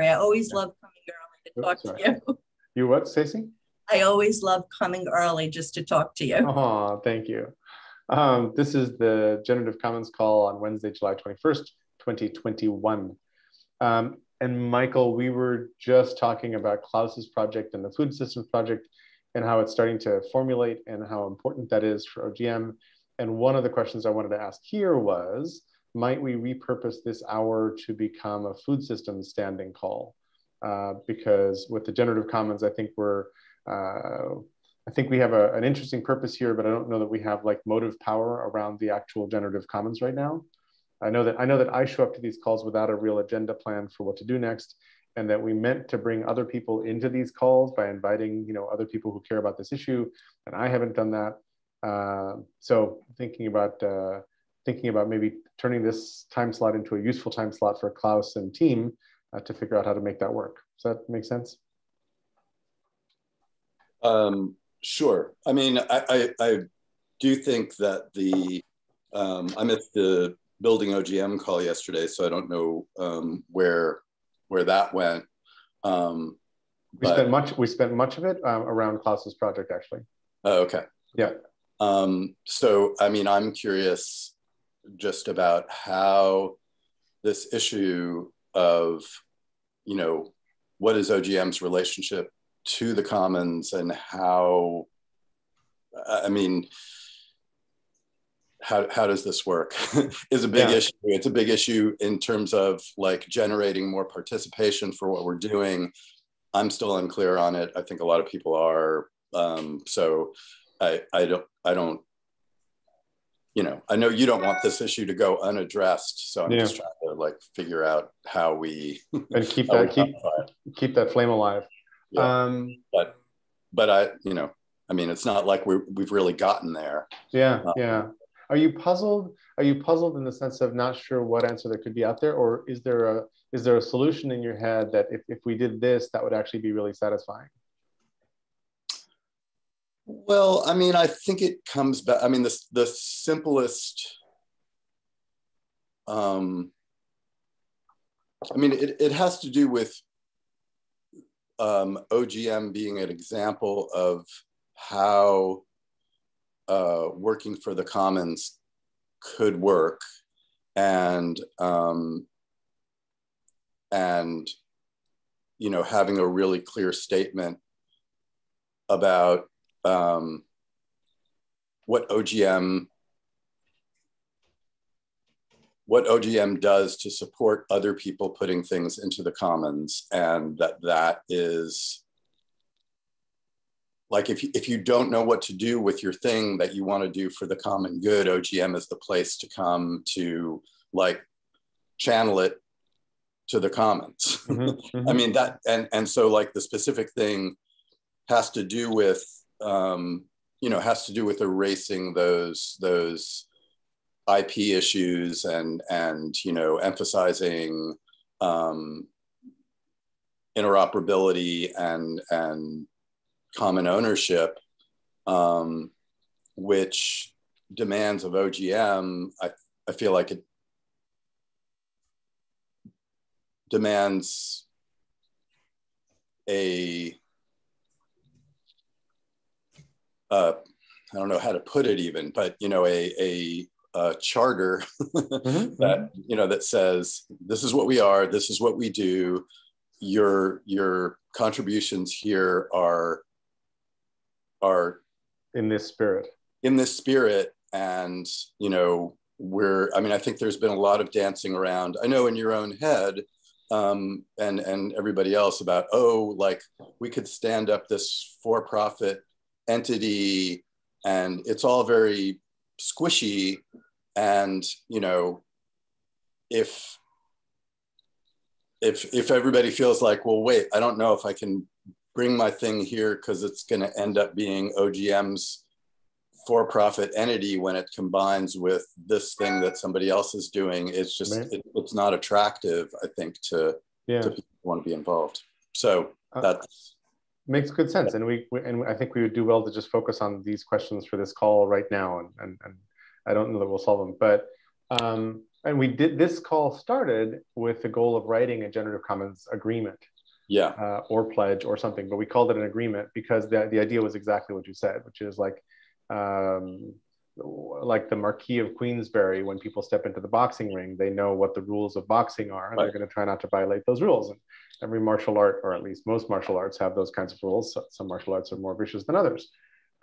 I always love coming early to talk Oops, to you. You what, Stacey? I always love coming early just to talk to you. Oh, thank you. Um, this is the Generative Commons call on Wednesday, July 21st, 2021. Um, and Michael, we were just talking about Klaus's project and the food systems project and how it's starting to formulate and how important that is for OGM. And one of the questions I wanted to ask here was, might we repurpose this hour to become a food systems standing call? Uh, because with the generative commons, I think we're, uh, I think we have a, an interesting purpose here, but I don't know that we have like motive power around the actual generative commons right now. I know that I know that I show up to these calls without a real agenda plan for what to do next, and that we meant to bring other people into these calls by inviting you know other people who care about this issue, and I haven't done that. Uh, so thinking about uh, thinking about maybe turning this time slot into a useful time slot for Klaus and team uh, to figure out how to make that work. Does that make sense? Um, sure. I mean, I, I, I, do think that the um, I'm at the building OGM call yesterday, so I don't know um, where where that went. Um, we spent much. We spent much of it um, around Klaus's project, actually. Oh, okay. Yeah. Um, so, I mean, I'm curious just about how this issue of, you know, what is OGM's relationship to the commons and how, I mean, how, how does this work is a big yeah. issue. It's a big issue in terms of like generating more participation for what we're doing. I'm still unclear on it. I think a lot of people are. Um, so I, I don't, I don't, you know, I know you don't want this issue to go unaddressed. So I'm yeah. just trying to like figure out how we and keep that keep keep that flame alive. Yeah. Um, but but I, you know, I mean, it's not like we we've really gotten there. Yeah, um, yeah. Are you puzzled? Are you puzzled in the sense of not sure what answer there could be out there, or is there a is there a solution in your head that if, if we did this, that would actually be really satisfying? Well, I mean, I think it comes back. I mean, the the simplest. Um, I mean, it, it has to do with um, OGM being an example of how uh, working for the commons could work and um, and you know having a really clear statement about um, what OGM what OGM does to support other people putting things into the commons and that that is like if you, if you don't know what to do with your thing that you want to do for the common good ogm is the place to come to like channel it to the commons mm-hmm, mm-hmm. i mean that and and so like the specific thing has to do with um you know has to do with erasing those those ip issues and and you know emphasizing um interoperability and and common ownership, um, which demands of OGM, I, I feel like it demands a uh, I don't know how to put it even, but you know, a, a, a charter mm-hmm. that you know that says this is what we are, this is what we do. Your your contributions here are are in this spirit in this spirit and you know we're i mean i think there's been a lot of dancing around i know in your own head um, and and everybody else about oh like we could stand up this for-profit entity and it's all very squishy and you know if if if everybody feels like well wait i don't know if i can bring my thing here because it's going to end up being OGM's for-profit entity when it combines with this thing that somebody else is doing. It's just it, it's not attractive, I think, to, yeah. to people who want to be involved. So uh, that's makes good sense, and we, we, and I think we would do well to just focus on these questions for this call right now, and and, and I don't know that we'll solve them, but. Um, and we did this call started with the goal of writing a generative commons agreement yeah uh, or pledge or something but we called it an agreement because the, the idea was exactly what you said which is like um, like the marquis of queensberry when people step into the boxing ring they know what the rules of boxing are and right. they're going to try not to violate those rules and every martial art or at least most martial arts have those kinds of rules some martial arts are more vicious than others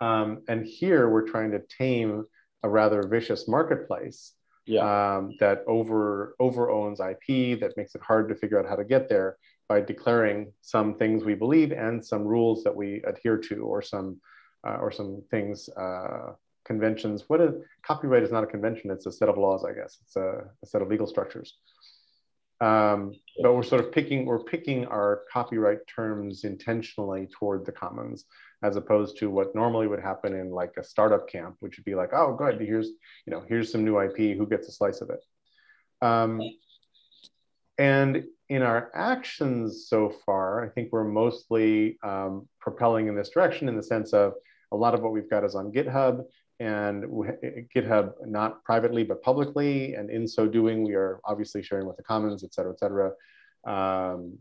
um, and here we're trying to tame a rather vicious marketplace yeah. um, that over over owns IP that makes it hard to figure out how to get there by declaring some things we believe and some rules that we adhere to or some uh, or some things uh, conventions. What a copyright is not a convention it's a set of laws i guess. It's a, a set of legal structures. Um, but we're sort of picking we're picking our copyright terms intentionally toward the commons as opposed to what normally would happen in like a startup camp which would be like oh good here's you know here's some new ip who gets a slice of it? Um, and in our actions so far i think we're mostly um, propelling in this direction in the sense of a lot of what we've got is on github and GitHub not privately but publicly. And in so doing, we are obviously sharing with the Commons, et cetera, et cetera. Um,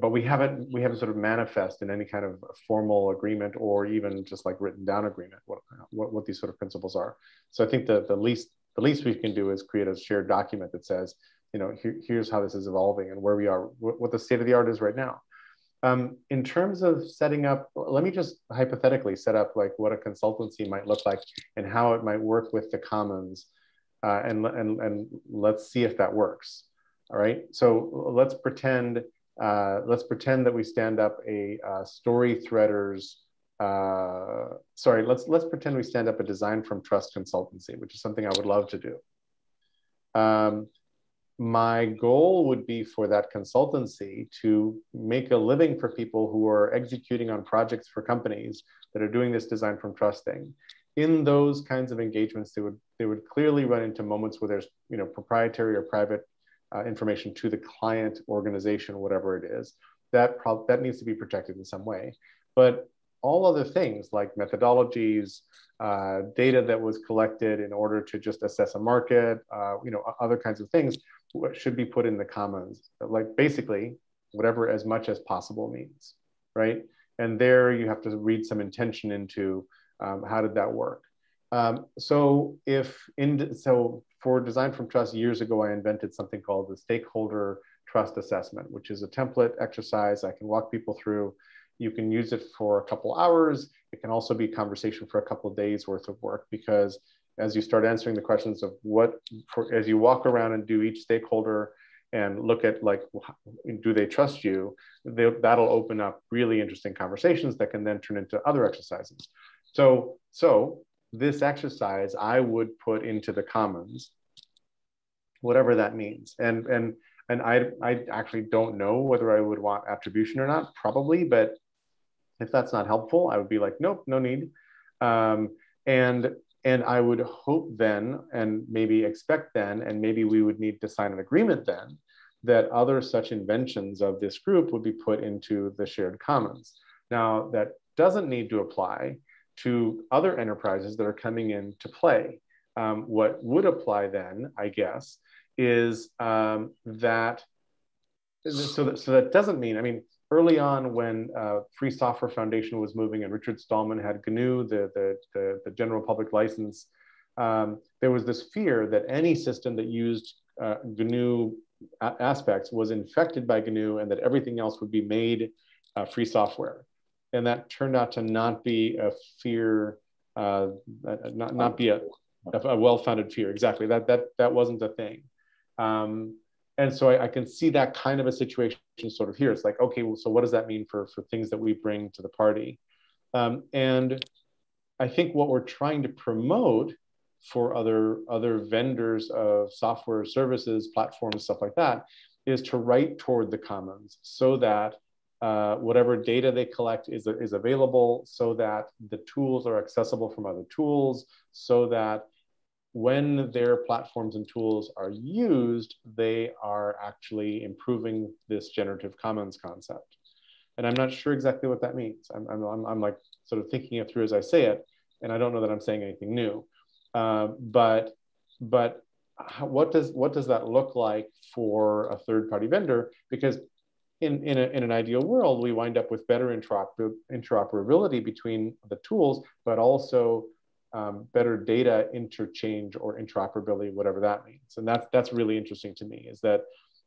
but we haven't we haven't sort of manifest in any kind of formal agreement or even just like written down agreement what, what, what these sort of principles are. So I think the, the least the least we can do is create a shared document that says, you know, here, here's how this is evolving and where we are, what, what the state of the art is right now. Um, in terms of setting up, let me just hypothetically set up like what a consultancy might look like and how it might work with the commons uh, and, and, and let's see if that works. All right, so let's pretend, uh, let's pretend that we stand up a uh, story threaders, uh, sorry, let's, let's pretend we stand up a design from trust consultancy, which is something I would love to do. Um, my goal would be for that consultancy to make a living for people who are executing on projects for companies that are doing this design from trusting. In those kinds of engagements they would they would clearly run into moments where there's you know proprietary or private uh, information to the client organization whatever it is. That that needs to be protected in some way. But all other things like methodologies uh, data that was collected in order to just assess a market uh, you know other kinds of things what should be put in the commons, like basically whatever as much as possible means, right? And there you have to read some intention into um, how did that work. Um, so if in so for design from trust years ago, I invented something called the stakeholder trust assessment, which is a template exercise I can walk people through. You can use it for a couple hours. It can also be conversation for a couple days worth of work because as you start answering the questions of what, for, as you walk around and do each stakeholder and look at like, do they trust you? They, that'll open up really interesting conversations that can then turn into other exercises. So, so this exercise I would put into the commons, whatever that means. And, and, and I, I actually don't know whether I would want attribution or not, probably, but if that's not helpful, I would be like, nope, no need. Um, and and I would hope then, and maybe expect then, and maybe we would need to sign an agreement then, that other such inventions of this group would be put into the shared commons. Now, that doesn't need to apply to other enterprises that are coming in to play. Um, what would apply then, I guess, is um, that so, that, so that doesn't mean, I mean, early on when uh, Free Software Foundation was moving and Richard Stallman had GNU, the, the, the, the general public license, um, there was this fear that any system that used uh, GNU aspects was infected by GNU and that everything else would be made uh, free software. And that turned out to not be a fear, uh, not, not be a, a well-founded fear. Exactly, that, that, that wasn't a thing. Um, and so I, I, can see that kind of a situation sort of here. It's like, okay, well, so what does that mean for, for things that we bring to the party? Um, and I think what we're trying to promote for other, other vendors of software services, platforms, stuff like that, is to write toward the commons so that uh, whatever data they collect is, is available, so that the tools are accessible from other tools, so that when their platforms and tools are used, they are actually improving this generative commons concept. And I'm not sure exactly what that means. I'm, I'm, I'm like sort of thinking it through as I say it, and I don't know that I'm saying anything new. Uh, but, but how, what does what does that look like for a third party vendor? Because in, in, a, in an ideal world, we wind up with better interoper interoperability between the tools, but also um, better data interchange or interoperability, whatever that means. And that's that's really interesting to me. Is that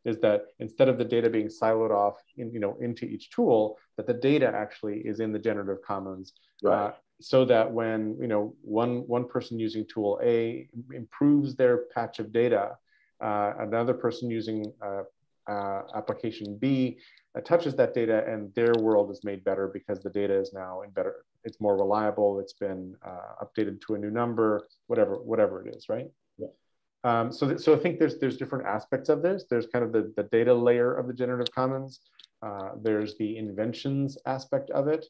is that instead of the data being siloed off in, you know into each tool, that the data actually is in the generative commons, right. uh, so that when you know one one person using tool A improves their patch of data, uh, another person using uh, uh, application B uh, touches that data and their world is made better because the data is now in better, it's more reliable, it's been uh, updated to a new number, whatever, whatever it is, right? Yeah. Um, so, th so I think there's there's different aspects of this. There's kind of the, the data layer of the generative commons. Uh, there's the inventions aspect of it.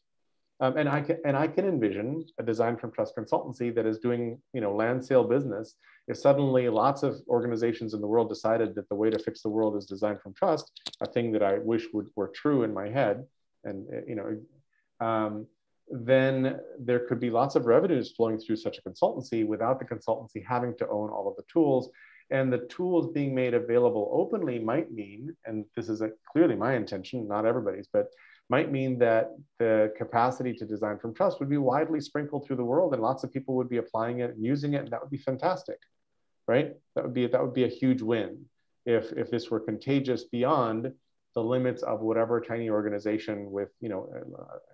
Um, and I can and I can envision a design from trust consultancy that is doing you know land sale business. If suddenly lots of organizations in the world decided that the way to fix the world is design from trust, a thing that I wish would were true in my head, and uh, you know, um, then there could be lots of revenues flowing through such a consultancy without the consultancy having to own all of the tools. And the tools being made available openly might mean, and this is a, clearly my intention, not everybody's, but might mean that the capacity to design from trust would be widely sprinkled through the world and lots of people would be applying it and using it and that would be fantastic right? That would be that would be a huge win if if this were contagious beyond the limits of whatever tiny organization with you know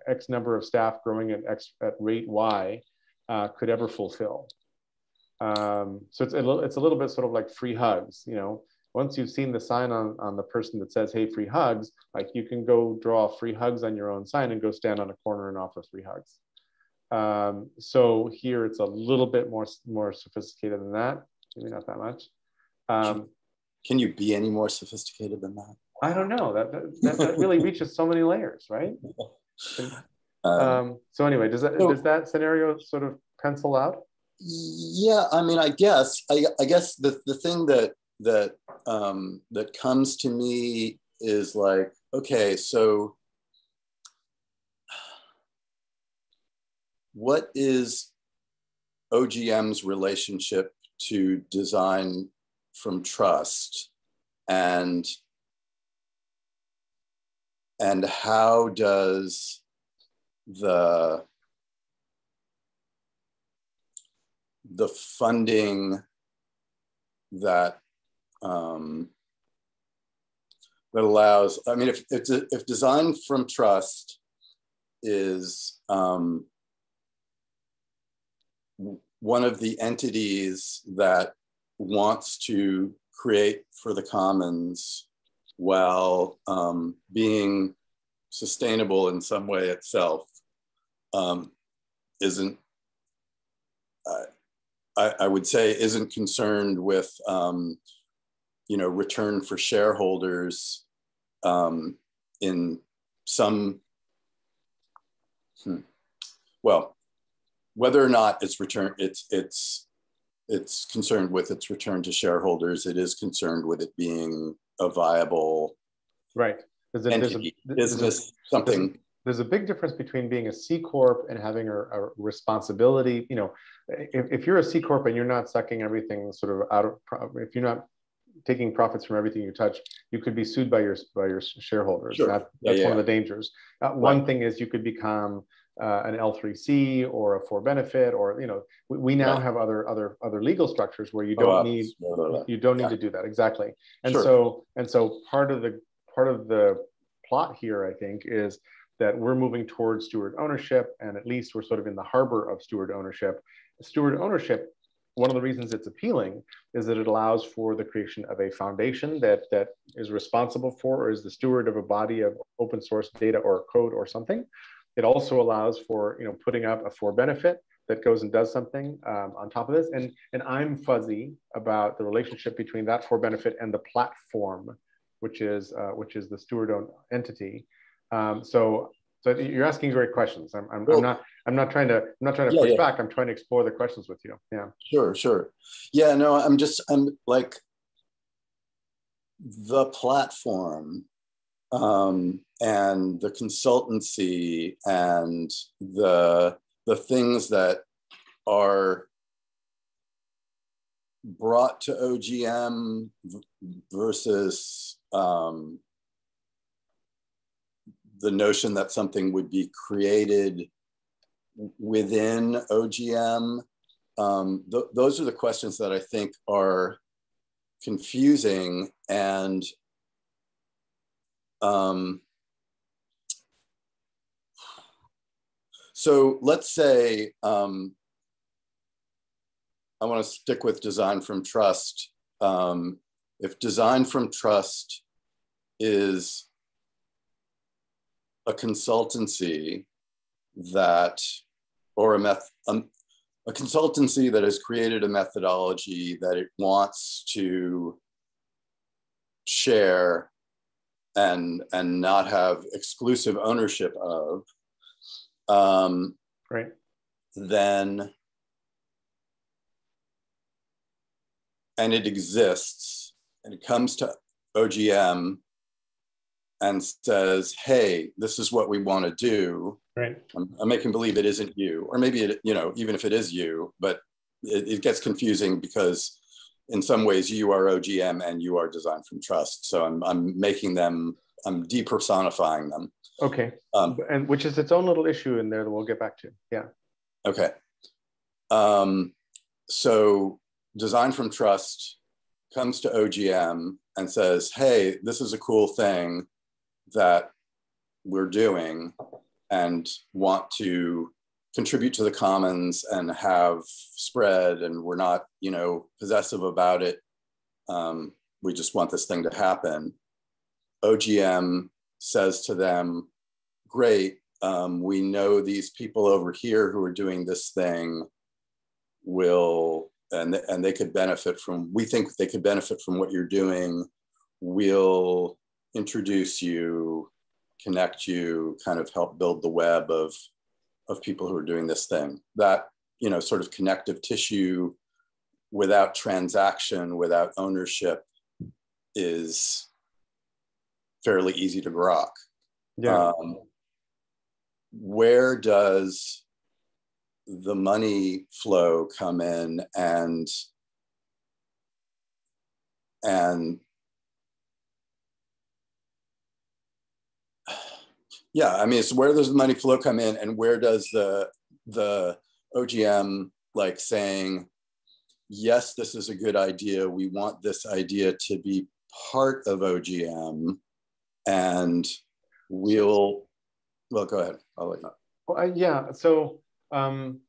x number of staff growing at x at rate y uh, could ever fulfill. Um, so it's a little it's a little bit sort of like free hugs you know once you've seen the sign on, on the person that says, hey, free hugs, like you can go draw free hugs on your own sign and go stand on a corner and offer free hugs. Um, so here it's a little bit more, more sophisticated than that, maybe not that much. Um, can you be any more sophisticated than that? I don't know. That, that, that really reaches so many layers, right? Um, um, so anyway, does that, so, does that scenario sort of pencil out? Yeah, I mean, I guess, I, I guess the, the thing that that um, that comes to me is like, okay, so what is OGM's relationship to design from trust? And and how does the the funding that um, that allows, I mean, if, if, if design from trust is um, one of the entities that wants to create for the commons while um, being sustainable in some way itself um, isn't I, I, would say isn't concerned with um, you know, return for shareholders um, in some, hmm, well, whether or not it's return, it's, it's, it's concerned with its return to shareholders. It is concerned with it being a viable right. There's a, entity, there's a, business, there's a, something. There's a big difference between being a C corp and having a, a responsibility. You know, if, if you're a C corp and you're not sucking everything sort of out of, if you're not taking profits from everything you touch, you could be sued by your by your shareholders. Sure. That, that's yeah, yeah. one of the dangers. Uh, right. One thing is you could become uh, an L3C or a for benefit, or you know, we, we now right. have other other other legal structures where you don't oh, need you don't need yeah. to do that exactly. And sure. so and so part of the part of the plot here, I think, is that we're moving towards steward ownership, and at least we're sort of in the harbor of steward ownership. Steward ownership one of the reasons it's appealing is that it allows for the creation of a foundation that that is responsible for or is the steward of a body of open source data or code or something. It also allows for you know putting up a for benefit that goes and does something um, on top of this. And and I'm fuzzy about the relationship between that for benefit and the platform, which is uh, which is the steward owned entity. Um, so so you're asking great questions. I'm, I'm, well, I'm, not I'm not trying to I'm not trying to yeah, push yeah. back. I'm trying to explore the questions with you. Yeah. Sure, sure. Yeah, no, I'm just I'm like the platform um, and the consultancy and the the things that are brought to OGM versus um, the notion that something would be created within OGM. Um, th those are the questions that I think are confusing and um, so let's say um, I want to stick with design from trust. Um, if design from trust is a consultancy that, or a meth, um, a consultancy that has created a methodology that it wants to share and and not have exclusive ownership of um, right. then and it exists and it comes to ogm and says hey this is what we want to do right I'm, I'm, making believe it isn't you or maybe it you know even if it is you but it, it gets confusing because in some ways you are OGM and you are design from trust. So I'm, I'm making them, I'm depersonifying them. Okay. Um, and which is its own little issue in there that we'll get back to. Yeah. Okay. Um, so design from trust comes to OGM and says, hey, this is a cool thing that we're doing and want to contribute to the commons and have spread and we're not you know possessive about it um, we just want this thing to happen. Ogm says to them great um, we know these people over here who are doing this thing will and, and they could benefit from we think they could benefit from what you're doing. We'll introduce you connect you kind of help build the web of of people who are doing this thing. That, you know, sort of connective tissue without transaction, without ownership is fairly easy to grok. Yeah. Um, where does the money flow come in and and Yeah, I mean, it's where does the money flow come in, and where does the the OGM like saying, yes, this is a good idea. We want this idea to be part of OGM, and we'll. Well, go ahead. I'll let you. Well, yeah. So um,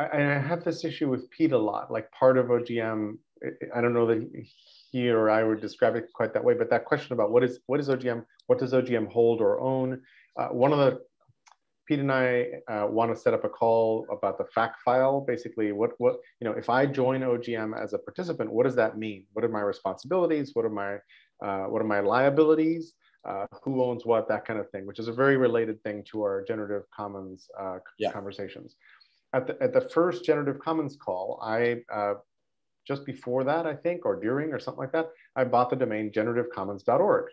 I, I have this issue with Pete a lot. Like part of OGM, I don't know that he or I would describe it quite that way, but that question about what is what is OGM, what does OGM hold or own? Uh, one of the Pete and I uh, want to set up a call about the fact file. Basically, what what you know, if I join OGM as a participant, what does that mean? What are my responsibilities? What are my uh, what are my liabilities? Uh, who owns what? That kind of thing, which is a very related thing to our generative commons uh, yeah. conversations. At the, at the first generative commons call, I uh, just before that, I think, or during or something like that, I bought the domain generativecommons.org.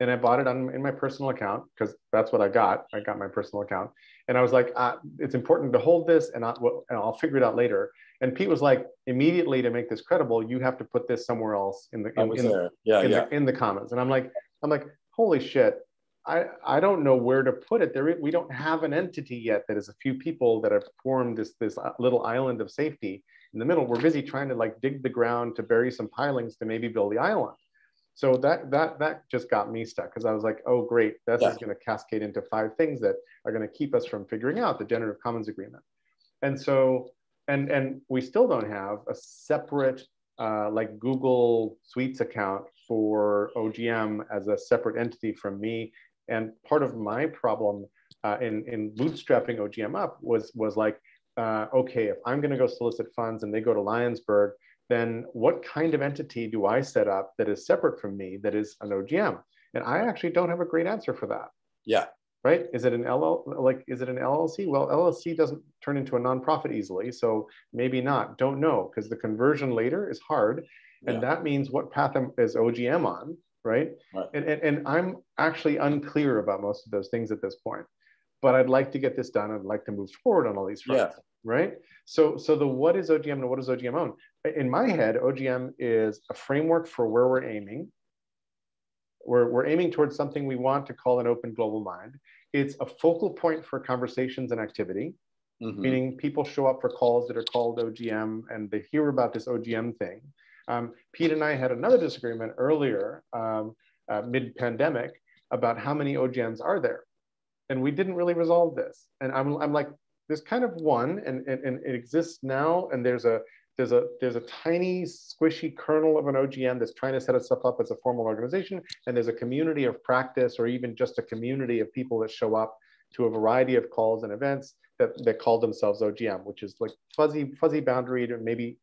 And I bought it on, in my personal account because that's what I got. I got my personal account. And I was like, uh, it's important to hold this and, I, and I'll figure it out later. And Pete was like, immediately to make this credible, you have to put this somewhere else in the, in, in, the, yeah, in, yeah. The, in the commons. And I'm like, I'm like, holy shit. I, I don't know where to put it. There, we don't have an entity yet that is a few people that have formed this, this little island of safety in the middle, we're busy trying to like dig the ground to bury some pilings to maybe build the island. So that that that just got me stuck because I was like, oh great, this yeah. is going to cascade into five things that are going to keep us from figuring out the generative commons agreement. And so and and we still don't have a separate uh, like Google Suites account for OGM as a separate entity from me. And part of my problem uh, in in bootstrapping OGM up was was like uh, okay, if I'm going to go solicit funds and they go to Lionsberg, then what kind of entity do I set up that is separate from me that is an OGM? And I actually don't have a great answer for that. Yeah. Right? Is it an LL like is it an LLC? Well, LLC doesn't turn into a nonprofit easily, so maybe not. Don't know because the conversion later is hard, and yeah. that means what path is OGM on, right? right. And, and and I'm actually unclear about most of those things at this point. but I'd like to get this done. I'd like to move forward on all these fronts. Yeah. Right. So, so the what is OGM and what does OGM own? In my head, OGM is a framework for where we're aiming. We're, we're aiming towards something we want to call an open global mind. It's a focal point for conversations and activity, mm-hmm. meaning people show up for calls that are called OGM and they hear about this OGM thing. Um, Pete and I had another disagreement earlier, um, uh, mid pandemic, about how many OGMs are there and we didn't really resolve this. And I'm, I'm like, there's kind of one, and, and, and it exists now, and there's a there's a there's a tiny squishy kernel of an OGM that's trying to set itself up as a formal organization, and there's a community of practice, or even just a community of people that show up to a variety of calls and events that, that call themselves OGM, which is like fuzzy fuzzy boundary, or maybe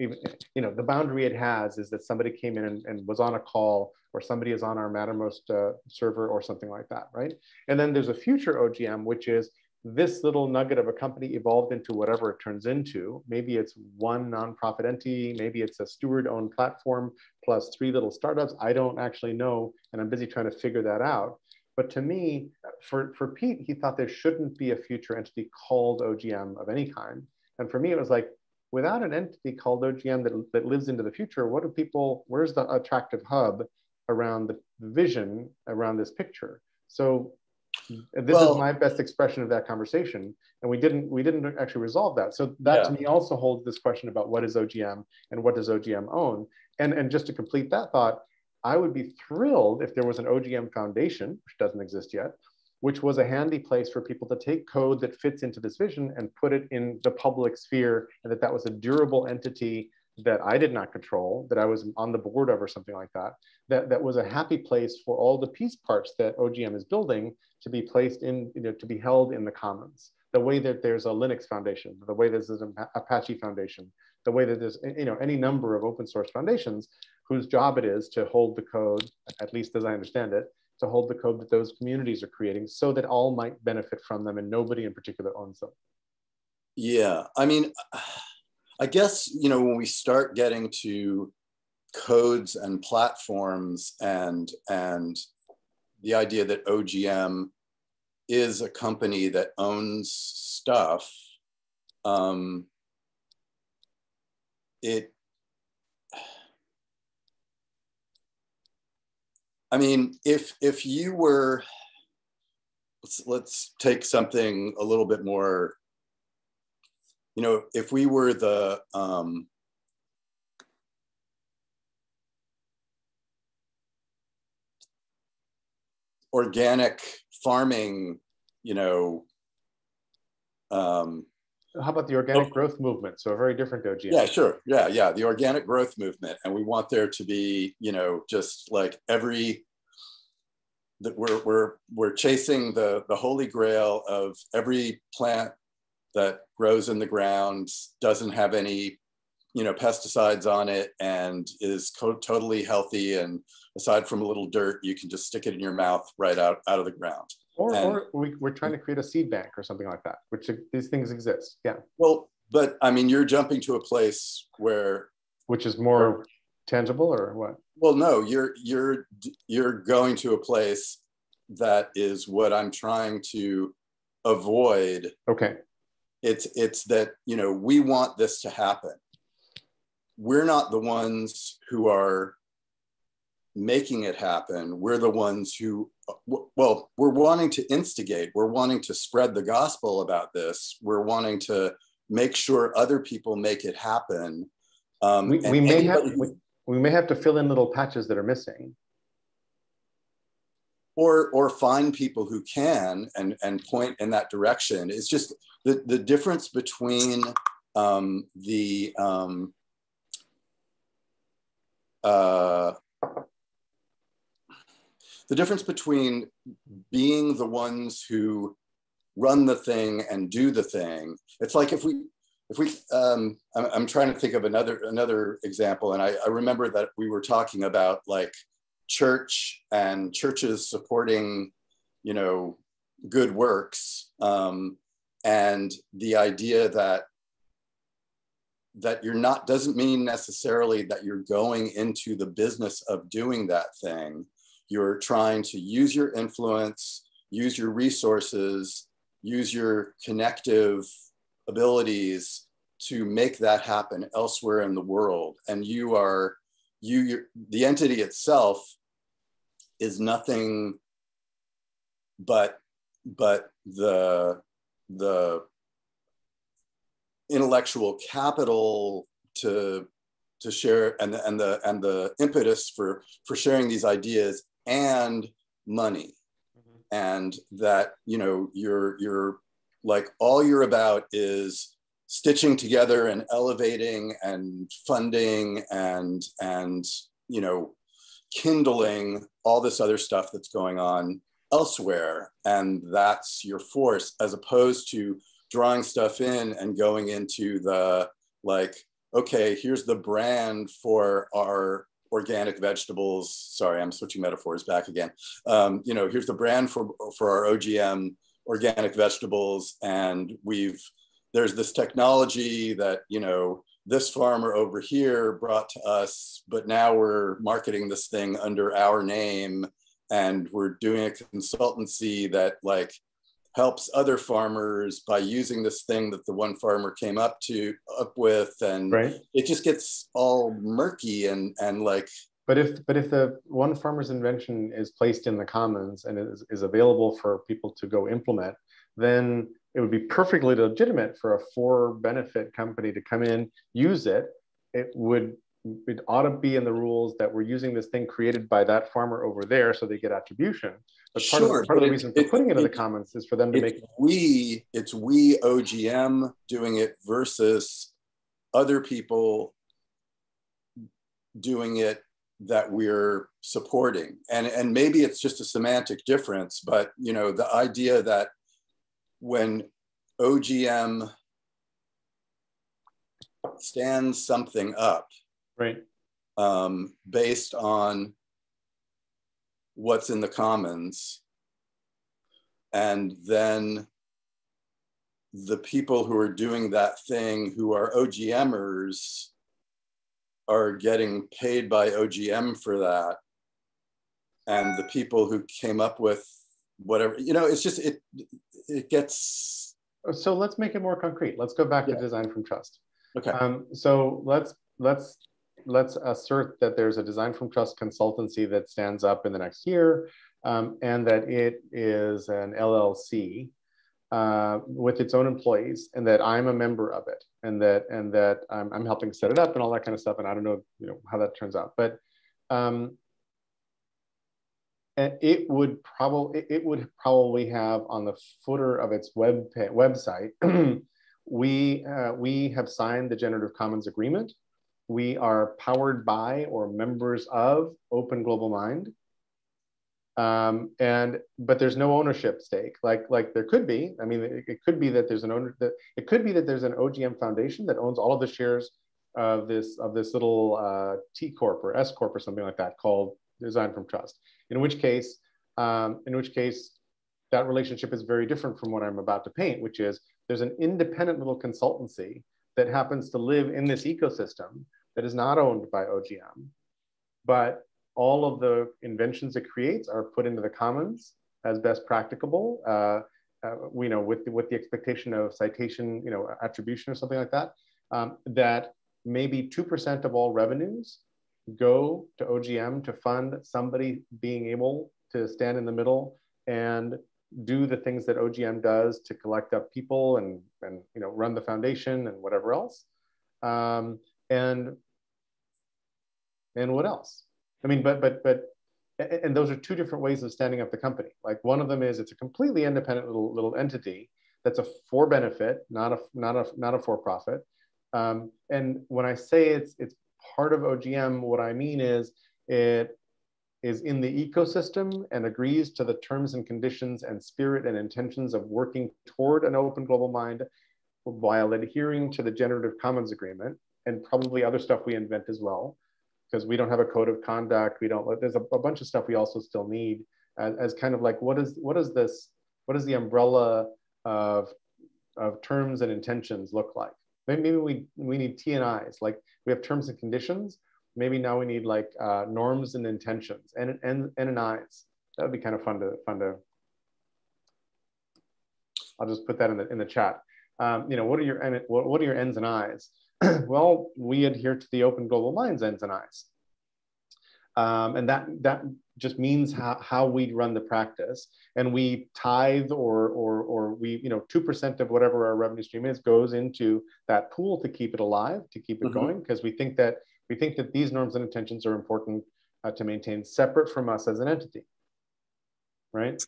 even you know the boundary it has is that somebody came in and, and was on a call or somebody is on our Mattermost uh, server or something like that, right? And then there's a future OGM, which is this little nugget of a company evolved into whatever it turns into. Maybe it's one nonprofit entity, maybe it's a steward owned platform plus three little startups. I don't actually know, and I'm busy trying to figure that out. But to me, for, for Pete, he thought there shouldn't be a future entity called OGM of any kind. And for me, it was like, without an entity called OGM that, that lives into the future, what do people, where's the attractive hub around the vision around this picture. So this well, is my best expression of that conversation. And we didn't we didn't actually resolve that. So that yeah. to me also holds this question about what is ogm and what does ogm own. And and just to complete that thought i would be thrilled if there was an ogm foundation which doesn't exist yet which was a handy place for people to take code that fits into this vision and put it in the public sphere and that that was a durable entity that I did not control, that I was on the board of or something like that, that, that was a happy place for all the piece parts that OGM is building to be placed in, you know, to be held in the commons. The way that there's a Linux foundation, the way there's an Apache foundation, the way that there's, you know, any number of open source foundations whose job it is to hold the code, at least as I understand it, to hold the code that those communities are creating so that all might benefit from them and nobody in particular owns them. Yeah, I mean, I guess, you know, when we start getting to codes and platforms and, and the idea that OGM is a company that owns stuff, um, it, I mean, if if you were, let's let's take something a little bit more you know, if we were the um, organic farming, you know, um, how about the organic growth movement? So a very different OGM. Yeah, sure. Yeah, yeah. The organic growth movement. And we want there to be, you know, just like every that we're we're we're chasing the the holy grail of every plant that grows in the ground, doesn't have any, you know, pesticides on it, and is totally healthy. And aside from a little dirt, you can just stick it in your mouth right out out of the ground. Or, and, or we, we're trying to create a seed bank or something like that, which these things exist. Yeah. Well, but I mean, you're jumping to a place where, which is more where, tangible, or what? Well, no, you're you're you're going to a place that is what I'm trying to avoid. Okay. It's it's that you know we want this to happen. We're not the ones who are making it happen. We're the ones who, well, we're wanting to instigate. We're wanting to spread the gospel about this. We're wanting to make sure other people make it happen. Um, we, we may have we, we may have to fill in little patches that are missing or or find people who can and and point in that direction. It's just the the difference between um, the um, uh, the difference between being the ones who run the thing and do the thing. It's like if we if we um, I'm, I'm trying to think of another another example and I, I remember that we were talking about like church and churches supporting, you know, good works, um, and the idea that that you're not doesn't mean necessarily that you're going into the business of doing that thing. You're trying to use your influence, use your resources use your connective abilities to make that happen elsewhere in the world. And you are, you, the entity itself is nothing but, but the, the intellectual capital to to share and the, and the and the impetus for for sharing these ideas and money mm-hmm. and that you know you're you're like all you're about is stitching together and elevating and funding and and you know kindling all this other stuff that's going on elsewhere and that's your force as opposed to drawing stuff in and going into the like okay, here's the brand for our organic vegetables. Sorry, I'm switching metaphors back again. Um, you know, here's the brand for, for our OGM organic vegetables. And we've, there's this technology that, you know, this farmer over here brought to us, but now we're marketing this thing under our name and we're doing a consultancy that like helps other farmers by using this thing that the one farmer came up to up with and right. it just gets all murky and and like but if but if the one farmer's invention is placed in the commons and is, is available for people to go implement then it would be perfectly legitimate for a for benefit company to come in use it it would it ought to be in the rules that we're using this thing created by that farmer over there so they get attribution but part sure, of, part of the reason for putting it, it in the commons is for them to make. We, it's we OGM doing it versus other people doing it that we're supporting. And, and maybe it's just a semantic difference, but you know, the idea that when OGM stands something up, right, um, based on what's in the commons and then the people who are doing that thing who are ogmers are getting paid by ogm for that and the people who came up with whatever you know it's just it it gets so let's make it more concrete let's go back yeah. to design from trust okay um, so let's let's let's assert that there's a design from trust consultancy that stands up in the next year um, and that it is an LLC uh, with its own employees and that I'm a member of it and that and that I'm, I'm, helping set it up and all that kind of stuff. And I don't know, you know how that turns out, but um, it would probably it would probably have on the footer of its web website. we uh, we have signed the Generative Commons agreement we are powered by or members of Open Global Mind. Um, and but there's no ownership stake like like there could be. I mean, it, it could be that there's an owner that it could be that there's an OGM foundation that owns all of the shares of this of this little uh, T corp or S corp or something like that called Design from Trust. In which case, um, in which case, that relationship is very different from what I'm about to paint, which is there's an independent little consultancy that happens to live in this ecosystem that is not owned by OGM, but all of the inventions it creates are put into the commons as best practicable. Uh, uh, we know with the, with the expectation of citation, you know, attribution or something like that. Um, that maybe two percent of all revenues go to OGM to fund somebody being able to stand in the middle and do the things that OGM does to collect up people and and you know run the foundation and whatever else. Um, and and what else? I mean but but but and those are two different ways of standing up the company. Like one of them is it's a completely independent little little entity that's a for benefit not a not a not a for profit um, and when i say it's it's part of ogm what i mean is it is in the ecosystem and agrees to the terms and conditions and spirit and intentions of working toward an open global mind while adhering to the generative commons agreement and probably other stuff we invent as well, because we don't have a code of conduct. We don't. There's a, a bunch of stuff we also still need as, as, kind of like what is what is this? What does the umbrella of of terms and intentions look like? Maybe we we need T and I's. Like we have terms and conditions. Maybe now we need like uh, norms and intentions and and and an I's. That would be kind of fun to fun to I'll just put that in the in the chat. Um, you know, what are your what, what are your ends and eyes? well, we adhere to the Open Global Minds ends and eyes, um, and that that just means how, how we run the practice. And we tithe or or or we you know two percent of whatever our revenue stream is goes into that pool to keep it alive, to keep it mm-hmm. going, because we think that we think that these norms and intentions are important uh, to maintain separate from us as an entity. Right?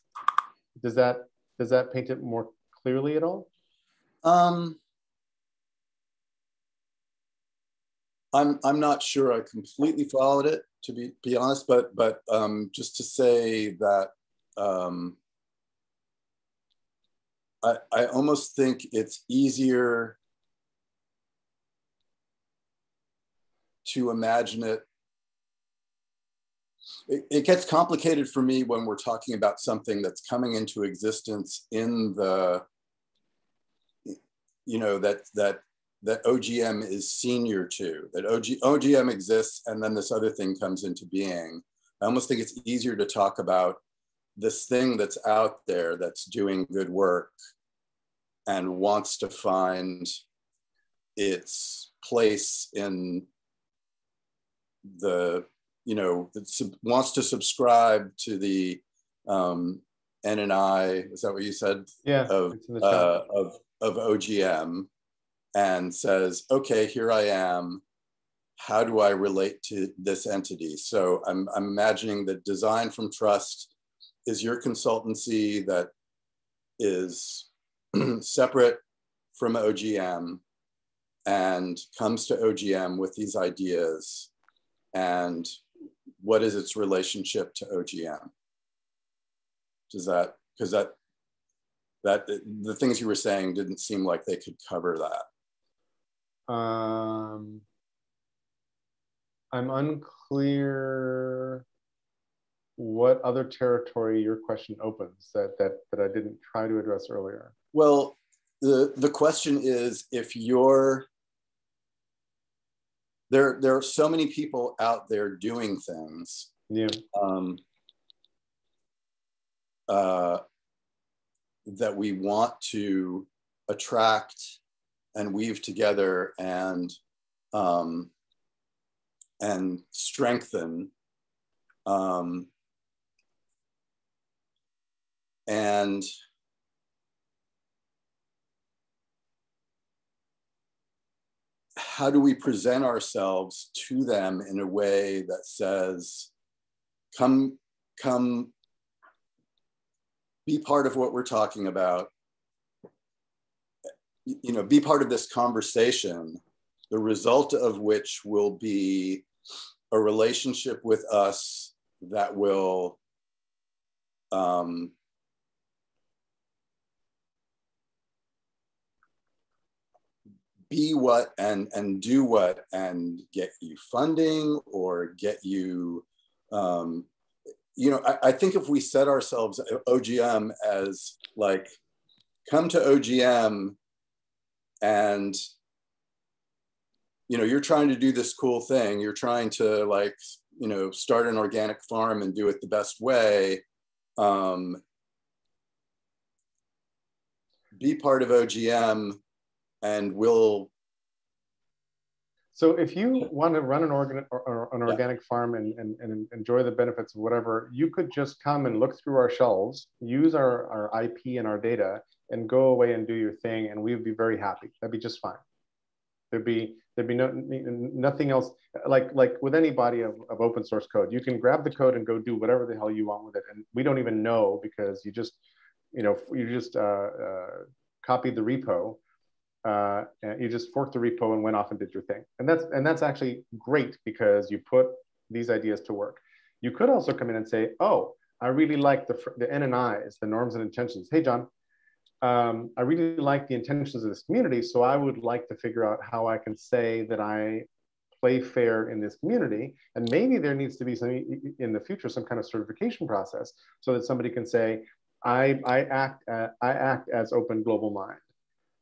Does that does that paint it more clearly at all? Um, I'm I'm not sure I completely followed it to be be honest, but but um, just to say that um, I I almost think it's easier to imagine it. it. It gets complicated for me when we're talking about something that's coming into existence in the you know that that that OGM is senior to, that OG, OGM exists and then this other thing comes into being. I almost think it's easier to talk about this thing that's out there that's doing good work and wants to find its place in the, you know, that wants to subscribe to the um, NNI, is that what you said? Yeah. Of, uh, of, of OGM and says, okay, here I am. How do I relate to this entity? So I'm, I'm imagining that Design from Trust is your consultancy that is separate from OGM and comes to OGM with these ideas and what is its relationship to OGM? Does that, because that, that the things you were saying didn't seem like they could cover that. Um, I'm unclear what other territory your question opens that, that, that I didn't try to address earlier. Well, the, the question is if you're, there, there are so many people out there doing things. Yeah. Um, uh, that we want to attract and weave together and um, and strengthen um, and how do we present ourselves to them in a way that says come come be part of what we're talking about you know, be part of this conversation, the result of which will be a relationship with us that will um, be what and and do what and get you funding or get you um, you know I, I, think if we set ourselves ogm as like come to ogm and you know you're trying to do this cool thing. You're trying to like you know start an organic farm and do it the best way. Um, be part of ogm and we'll so if you want to run an, organ, or, an organic yeah. farm and, and, and enjoy the benefits of whatever, you could just come and look through our shelves, use our, our IP and our data, and go away and do your thing, and we would be very happy. That'd be just fine. There'd be there'd be no nothing else like like with any body of, of open source code. You can grab the code and go do whatever the hell you want with it, and we don't even know because you just you know you just uh, uh, copied the repo. Uh, you just forked the repo and went off and did your thing, and that's and that's actually great because you put these ideas to work. You could also come in and say, "Oh, I really like the the N and I's, the norms and intentions. Hey, John, um, I really like the intentions of this community. So I would like to figure out how I can say that I play fair in this community. And maybe there needs to be some in the future, some kind of certification process so that somebody can say, I, I, act, uh, I act as open global mind.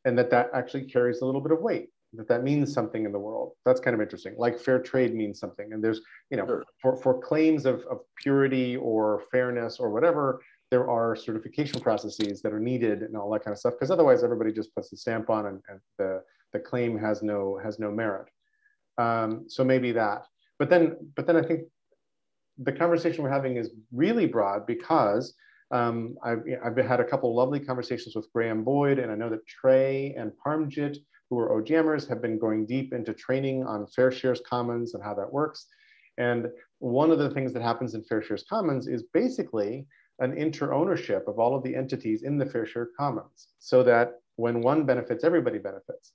And that that actually carries a little bit of weight, that that means something in the world. That's kind of interesting. Like fair trade means something. And there's, you know, sure. for, for claims of, of purity or fairness or whatever, there are certification processes that are needed and all that kind of stuff. Because otherwise, everybody just puts the stamp on, and, and the the claim has no has no merit. Um, so maybe that. But then, but then I think the conversation we're having is really broad because um, I've, I've had a couple lovely conversations with Graham Boyd, and I know that Trey and Parmjit, who are OGMers, have been going deep into training on Fair Shares Commons and how that works. And one of the things that happens in Fair Shares Commons is basically an inter-ownership of all of the entities in the Fair Share Commons so that when one benefits, everybody benefits.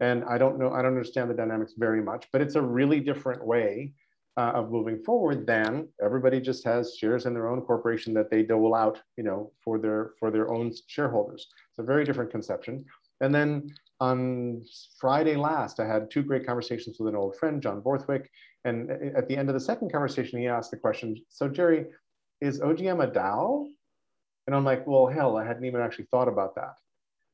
And I don't know, I don't understand the dynamics very much, but it's a really different way uh, of moving forward than everybody just has shares in their own corporation that they dole out, you know, for their for their own shareholders. It's a very different conception. And then on Friday last, I had two great conversations with an old friend, John Borthwick. And at the end of the second conversation, he asked the question, so Jerry, is OGM a DAO? And I'm like, well, hell, I hadn't even actually thought about that.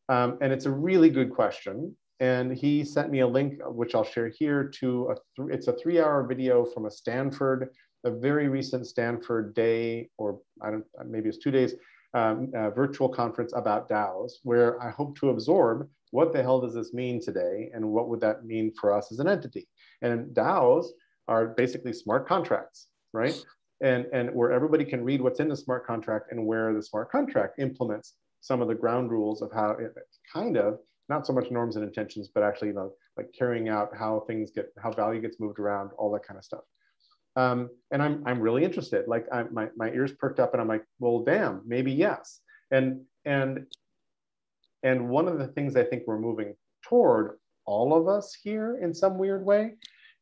Um, and it's a really good question. And he sent me a link, which I'll share here, to a th it's a three-hour video from a Stanford, a very recent Stanford day, or I don't, maybe it's two days, um, virtual conference about DAOs, where I hope to absorb what the hell does this mean today, and what would that mean for us as an entity? And DAOs are basically smart contracts, right? And, and where everybody can read what's in the smart contract and where the smart contract implements some of the ground rules of how it kind of not so much norms and intentions, but actually, you know, like carrying out how things get, how value gets moved around, all that kind of stuff. Um, and I'm, I'm really interested. Like I, my, my ears perked up and I'm like, well, damn, maybe yes. And, and, and one of the things I think we're moving toward all of us here in some weird way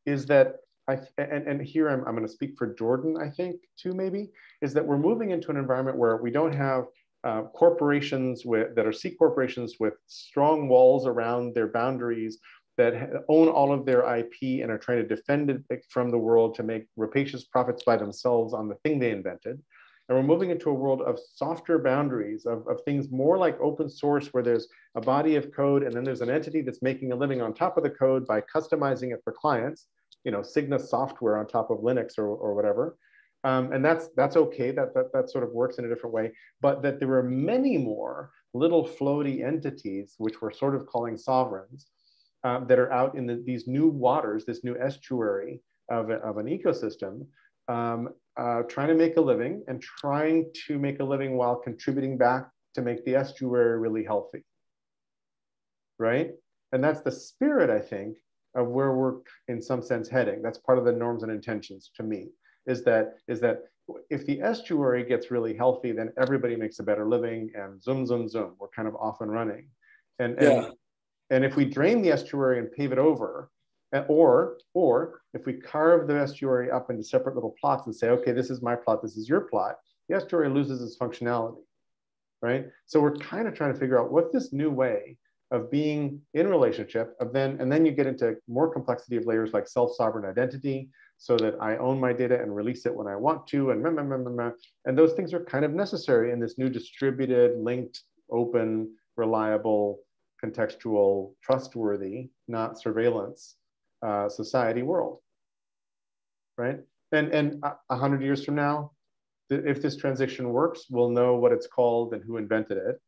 is that I, and, and here I'm, I'm going to speak for Jordan, I think, too, maybe, is that we're moving into an environment where we don't have uh, corporations with, that are C corporations with strong walls around their boundaries that own all of their IP and are trying to defend it from the world to make rapacious profits by themselves on the thing they invented. And we're moving into a world of softer boundaries, of, of things more like open source, where there's a body of code and then there's an entity that's making a living on top of the code by customizing it for clients, you know, Cigna software on top of Linux or, or whatever. Um, and that's that's okay. That, that that sort of works in a different way. But that there are many more little floaty entities, which we're sort of calling sovereigns, uh, that are out in the, these new waters, this new estuary of, a, of an ecosystem, um, uh, trying to make a living and trying to make a living while contributing back to make the estuary really healthy. Right? And that's the spirit, I think, of where we're in some sense heading. That's part of the norms and intentions to me is that is that if the estuary gets really healthy, then everybody makes a better living and zoom, zoom, zoom, we're kind of off and running. And, and, yeah. and if we drain the estuary and pave it over, eh, or, or if we carve the estuary up into separate little plots and say, okay, this is my plot, this is your plot, the estuary loses its functionality, right? So we're kind of trying to figure out what's this new way of being in relationship of then, and then you get into more complexity of layers like self-sovereign identity, so that I own my data and release it when I want to, and and those things are kind of necessary in this new distributed, linked, open, reliable, contextual, trustworthy, not surveillance uh, society world, right? And and a hundred years from now, if this transition works, we'll know what it's called and who invented it.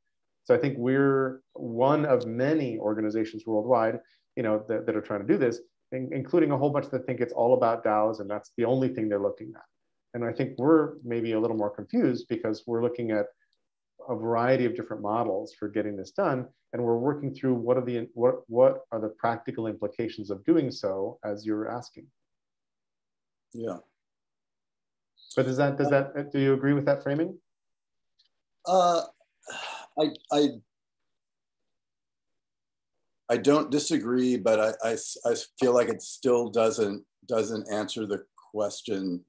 So I think we're one of many organizations worldwide, you know, that, that are trying to do this including a whole bunch that think it's all about DAOs and that's the only thing they're looking at. And I think we're maybe a little more confused because we're looking at a variety of different models for getting this done. And we're working through what are the, what, what are the practical implications of doing so as you're asking. Yeah. But does that, does that, do you agree with that framing? Uh, I, I I don't disagree, but I, I, I, feel like it still doesn't doesn't answer the question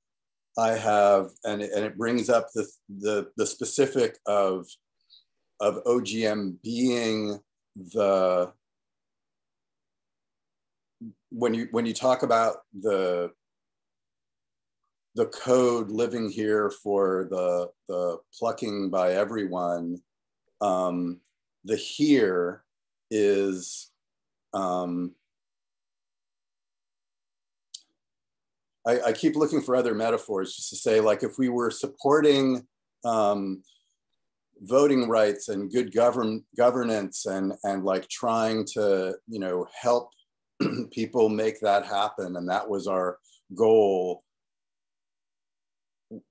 I have, and it, and it brings up the, the the specific of of OGM being the when you when you talk about the the code living here for the the plucking by everyone, um, the here is um, I, I, keep looking for other metaphors just to say like if we were supporting um, voting rights and good govern governance and and like trying to you know help people make that happen and that was our goal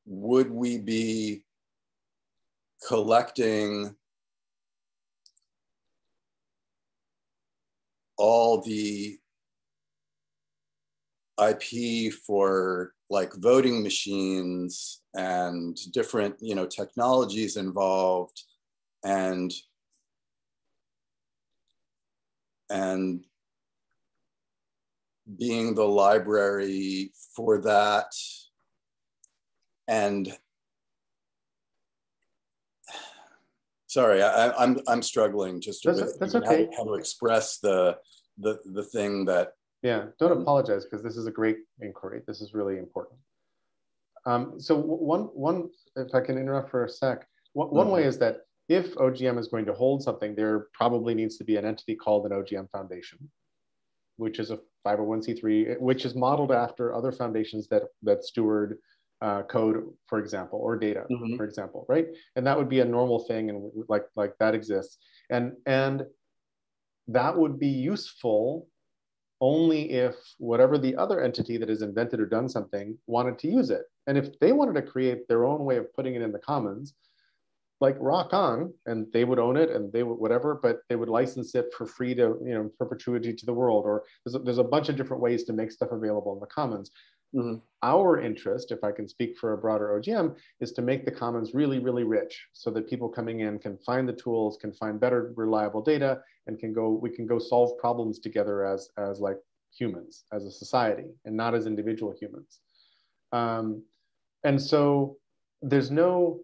would we be collecting all the IP for like voting machines and different, you know, technologies involved and and being the library for that. And sorry I, am I'm, I'm struggling just that's, with that's okay. how, how, to express the the the thing that yeah don't apologize because this is a great inquiry this is really important um, so one one if i can interrupt for a sec one, one way mm-hmm. is that if ogm is going to hold something there probably needs to be an entity called an ogm foundation which is a 501c3 which is modeled after other foundations that that steward uh, code, for example, or data, mm-hmm. for example, right? And that would be a normal thing, and like like that exists, and and that would be useful only if whatever the other entity that has invented or done something wanted to use it. And if they wanted to create their own way of putting it in the commons, like rock on, and they would own it and they would whatever, but they would license it for free to, you know, perpetuity to the world. Or there's a, there's a bunch of different ways to make stuff available in the commons. Mm-hmm. Our interest, if I can speak for a broader OGM, is to make the commons really, really rich so that people coming in can find the tools, can find better, reliable data, and can go, we can go solve problems together as, as like humans, as a society, and not as individual humans. Um, and so there's no,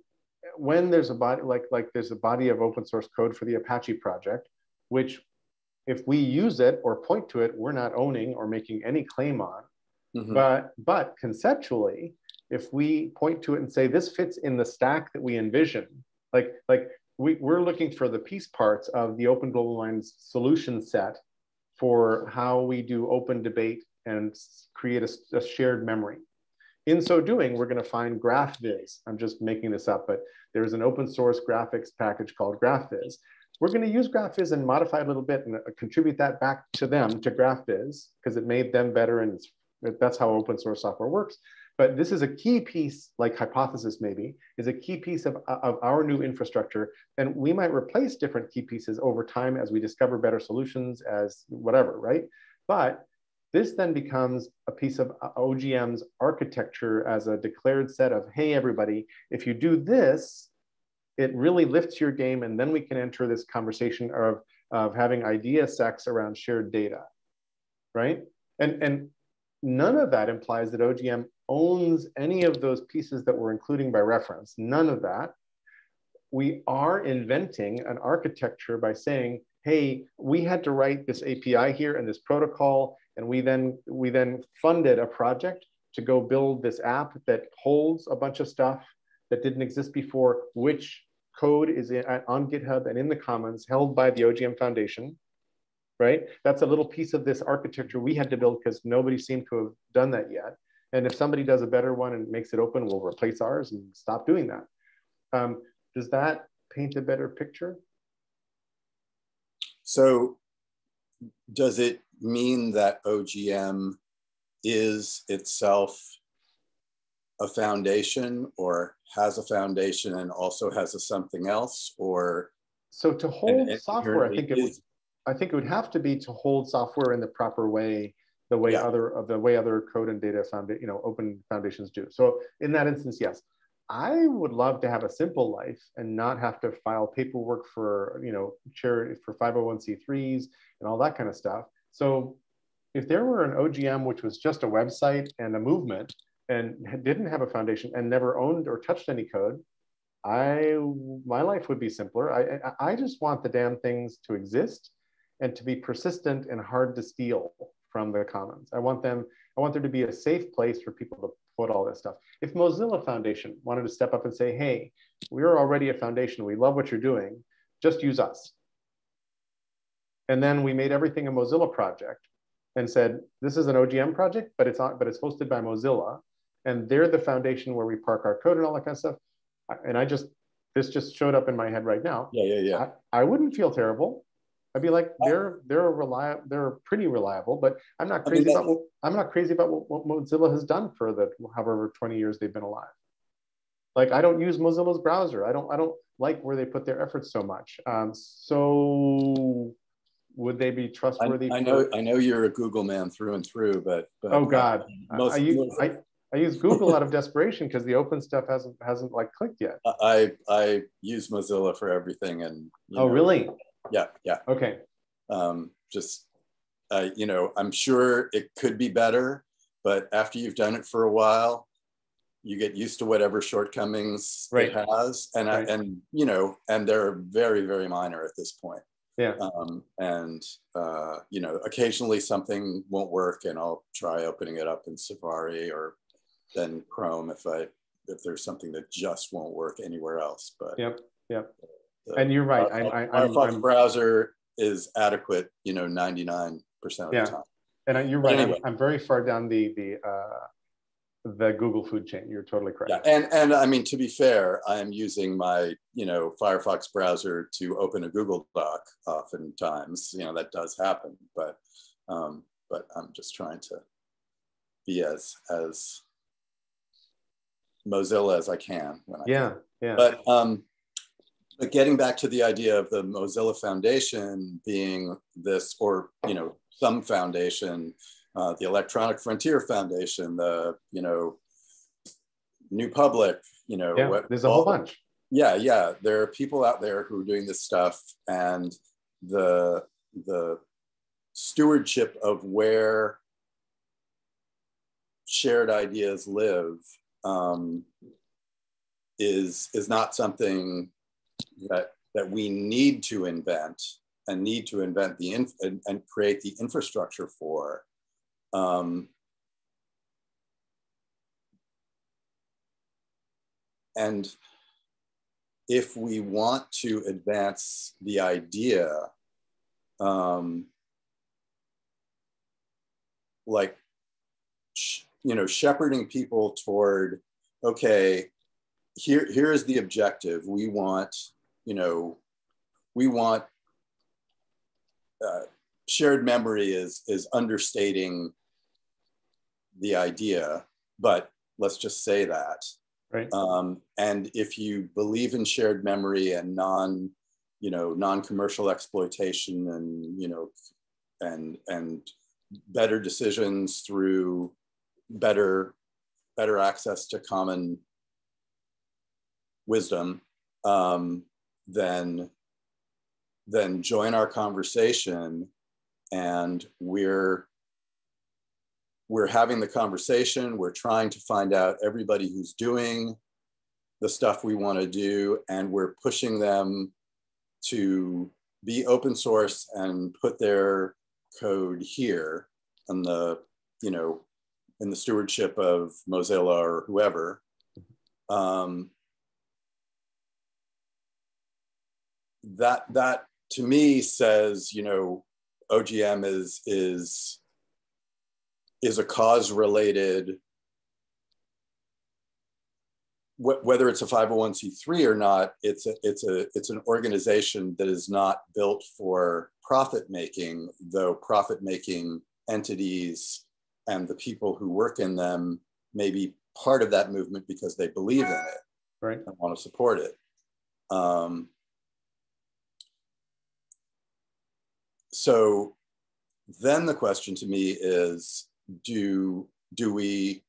when there's a body, like, like there's a body of open source code for the Apache project, which if we use it or point to it, we're not owning or making any claim on Mm-hmm. But but conceptually, if we point to it and say this fits in the stack that we envision, like like we, we're looking for the piece parts of the Open Global Minds solution set for how we do open debate and create a, a shared memory. In so doing, we're going to find GraphViz. I'm just making this up, but there's an open source graphics package called GraphViz. We're going to use GraphViz and modify a little bit and contribute that back to them, to GraphViz, because it made them better and it's that's how open source software works. But this is a key piece, like hypothesis maybe, is a key piece of, of our new infrastructure. And we might replace different key pieces over time as we discover better solutions as whatever, right? But this then becomes a piece of uh, OGM's architecture as a declared set of, hey, everybody, if you do this, it really lifts your game. And then we can enter this conversation of, of having idea sex around shared data, right? And, and none of that implies that OGM owns any of those pieces that we're including by reference. None of that. We are inventing an architecture by saying, hey, we had to write this API here and this protocol, and we then we then funded a project to go build this app that holds a bunch of stuff that didn't exist before, which code is in, on GitHub and in the commons held by the OGM Foundation right? That's a little piece of this architecture we had to build because nobody seemed to have done that yet. And if somebody does a better one and makes it open, we'll replace ours and stop doing that. Um, does that paint a better picture? So does it mean that OGM is itself a foundation or has a foundation and also has a something else or so to hold software i think it is, I think it would have to be to hold software in the proper way, the way yeah. other of the way other code and data found you know open foundations do. So in that instance, yes, I would love to have a simple life and not have to file paperwork for you know charity for 501c3s and all that kind of stuff. So if there were an OGM which was just a website and a movement and didn't have a foundation and never owned or touched any code, I my life would be simpler. I I just want the damn things to exist and to be persistent and hard to steal from the commons. I want them, I want there to be a safe place for people to put all this stuff. If Mozilla Foundation wanted to step up and say, hey, we're already a foundation, we love what you're doing, just use us. And then we made everything a Mozilla project and said, this is an OGM project, but it's not, but it's hosted by Mozilla. And they're the foundation where we park our code and all that kind of stuff. And I just this just showed up in my head right now. Yeah, yeah, yeah. I, I wouldn't feel terrible. I'd be like, they're they're reliable, they're pretty reliable, but I'm not I mean, crazy about what I'm not crazy about what, what Mozilla has done for the however 20 years they've been alive. Like I don't use Mozilla's browser. I don't I don't like where they put their efforts so much. Um, so would they be trustworthy? I for- know, I know you're a Google man through and through, but, but Oh God, I- most, I, use, I, I use Google out of desperation because the open stuff hasn't hasn't like clicked yet. I I use Mozilla for everything, and Oh know, really? Yeah, yeah. Okay. Um, just uh, you know, I'm sure it could be better, but after you've done it for a while, you get used to whatever shortcomings Right. it has, and Right. I, and you know, and they're very very minor at this point. Yeah. Um, and uh, you know, occasionally something won't work, and I'll try opening it up in Safari or then Chrome if I if there's something that just won't work anywhere else. But Yep. Yep. And you're right. I, Firefox, I, I'm, Firefox I'm, browser is adequate, you know, 99% of Yeah. the time. and I, you're right. I'm- I'm, very far down the the uh, the Google food chain. You're totally correct. Yeah, and and I mean to be fair, I am using my you know Firefox browser to open a Google Doc oftentimes. You know that does happen, but um, but I'm just trying to be as as Mozilla as I can when I can. Yeah. Yeah. But um, but getting back to the idea of the Mozilla Foundation being this, or you know, some foundation, uh, the Electronic Frontier Foundation, the you know, New Public, you know, yeah. what- There's a whole bunch. yeah yeah there are people out there who are doing this stuff and the the stewardship of where shared ideas live um, is is not something that that we need to invent and need to invent the inf- and, and create the infrastructure for um, and if we want to advance the idea, um, like, you know, shepherding people toward, okay, here, here is the objective. We want, you know, we want uh, shared memory is is understating the idea, but let's just say that. Right. Um, and if you believe in shared memory and non, you know, non-commercial exploitation and you know, and and better decisions through better better access to common wisdom, um, then then join our conversation, and we're we're having the conversation. We're trying to find out everybody who's doing the stuff we want to do, and we're pushing them to be open source and put their code here in the, you know, in the stewardship of Mozilla or whoever. Um, that that to me says, you know, OGM is is is a cause related whether it's a 501c3 or not it's a, it's a it's an organization that is not built for profit making though profit making entities and the people who work in them may be part of that movement because they believe in it Right. and want to support it um, so then the question to me is do do we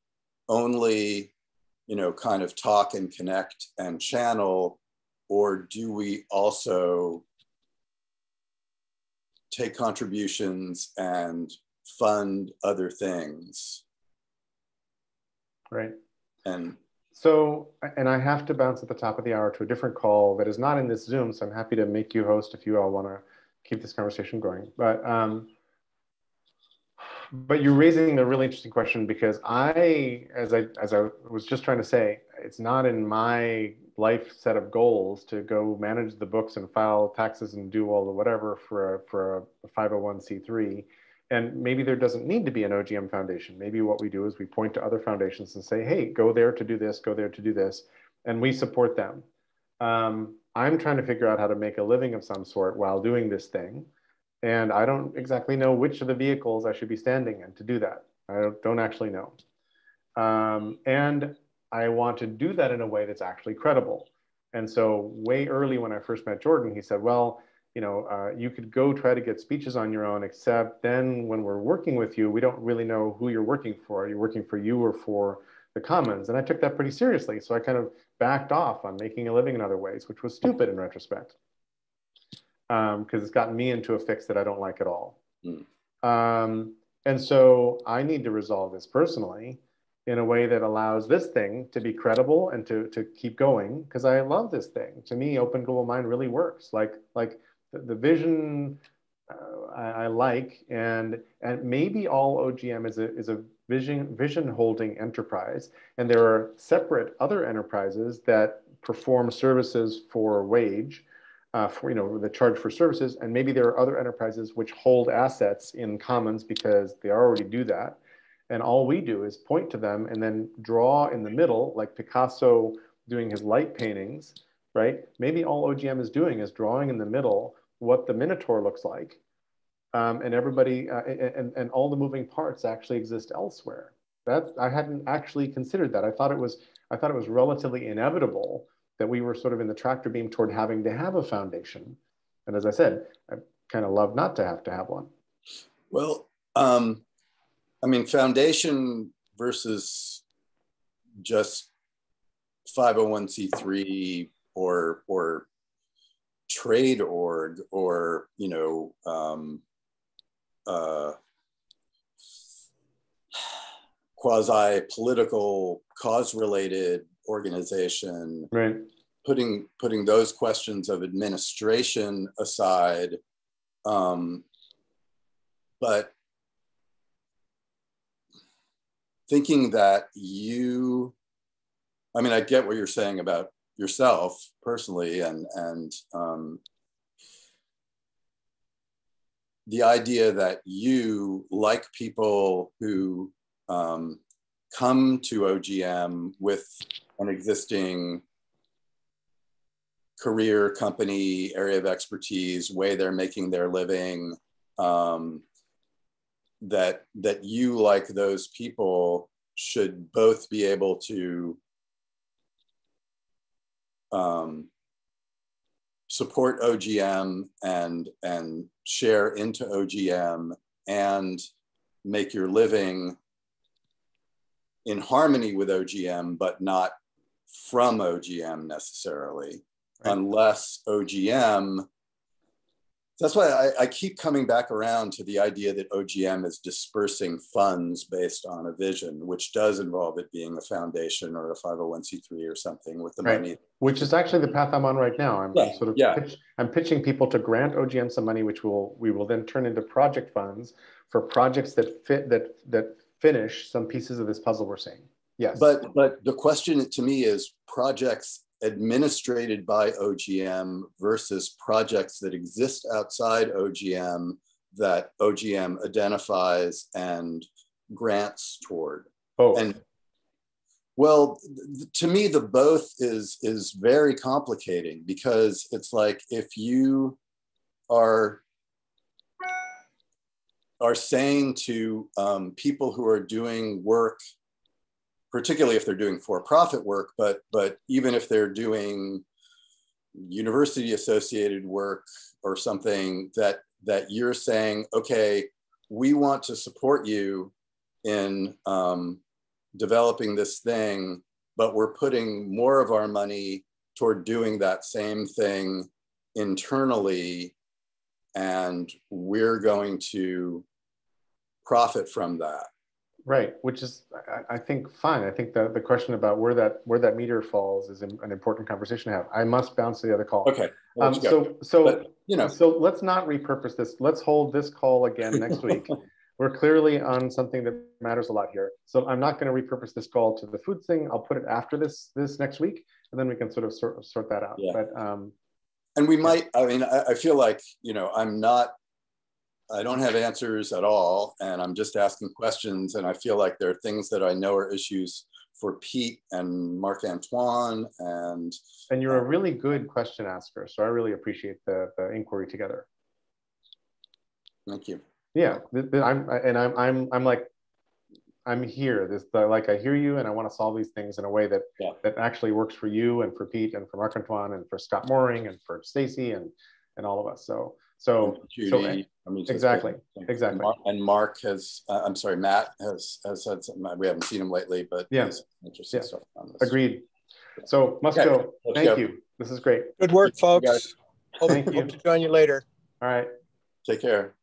only you know kind of talk and connect and channel or do we also take contributions and fund other things Right. and So, and I have to bounce at the top of the hour to a different call that is not in this Zoom. So I'm happy to make you host if you all want to keep this conversation going. But, um, but you're raising a really interesting question because I, as I, as I was just trying to say, it's not in my life set of goals to go manage the books and file taxes and do all the whatever for a, for a 501c3 and maybe there doesn't need to be an OGM foundation. Maybe what we do is we point to other foundations and say, hey, go there to do this, go there to do this, and we support them. um, I'm trying to figure out how to make a living of some sort while doing this thing. And I don't exactly know which of the vehicles I should be standing in to do that. I don't, actually know. Um, and I want to do that in a way that's actually credible. And so way early when I first met Jordan, he said, well, you know, uh, you could go try to get speeches on your own, except then when we're working with you, we don't really know who you're working for. Are you working for you or for the commons? And I took that pretty seriously. So I kind of backed off on making a living in other ways, which was stupid in retrospect. Because um, it's gotten me into a fix that I don't like at all. Mm. Um, and so I need to resolve this personally in a way that allows this thing to be credible and to, to keep going because I love this thing. To me, Open Global Mind really works. Like, like the, the vision uh, I, I, like, and, and maybe all OGM is a, is a vision, vision holding enterprise. And there are separate other enterprises that perform services for wage, uh, for, you know, the charge for services. And maybe there are other enterprises which hold assets in commons because they already do that. And all we do is point to them and then draw in the middle, like Picasso doing his light paintings, right? Maybe all OGM is doing is drawing in the middle what the Minotaur looks like. Um, and everybody, uh, and, and all the moving parts actually exist elsewhere. That I hadn't actually considered that. I thought it was, I thought it was relatively inevitable that we were sort of in the tractor beam toward having to have a foundation. And as I said, I kind of love not to have to have one. Well, um, I mean, foundation versus just 501c3 or or trade org or you know um, uh, quasi political cause related organization right. putting putting those questions of administration aside um, but thinking that you i mean i get what you're saying about yourself personally and and um, the idea that you like people who um, come to ogm with an existing career company area of expertise way they're making their living um, that that you like those people should both be able to um, support OGM and and share into OGM and make your living in harmony with OGM, but not from OGM necessarily, right. unless OGM that's why I, I, keep coming back around to the idea that OGM is dispersing funds based on a vision, which does involve it being a foundation or a 501c3 or something with the right. money. Which is actually the path I'm on right now. I'm, yeah. sort of yeah. pitch, I'm pitching people to grant OGM some money, which will we will then turn into project funds for projects that fit that that finish some pieces of this puzzle we're seeing. Yes. But but the question to me is projects administrated by OGM versus projects that exist outside OGM that OGM identifies and grants toward. Oh. And well, to me, the both is is very complicating because it's like if you are are saying to um, people who are doing work particularly if they're doing for-profit work, but but even if they're doing university associated work or something that that you're saying, okay, we want to support you in um, developing this thing, but we're putting more of our money toward doing that same thing internally, and we're going to profit from that. Right, which is I, I, think fine. I think the, the question about where that where that meter falls is an, an important conversation to have. I must bounce to the other call. Okay. Um, so so but, you know so let's not repurpose this. Let's hold this call again next week. We're clearly on something that matters a lot here. So I'm not going to repurpose this call to the food thing. I'll put it after this this next week, and then we can sort of sort sort that out. Yeah. But um, and we might. I mean, I, I feel like you know I'm not I don't have answers at all, and I'm just asking questions. And I feel like there are things that I know are issues for Pete and Marc Antoine and and you're a uh, really good question asker. So I really appreciate the, the inquiry together. Thank you. Yeah, I'm and I'm I'm I'm like I'm here. This the, like I hear you, and I want to solve these things in a way that yeah. that actually works for you and for Pete and for Marc Antoine and for Scott Moehring and for Stacy and and all of us. So so, Judy, so I mean, exactly exactly. And Mark has uh, I'm sorry, Matt has has said something. We haven't seen him lately, but yeah, interesting yeah. stuff on this. Agreed. So must Okay, go. let's Thank go. you. This is great. Good work, folks. Hope, Thank you. hope to join you later. All right. Take care.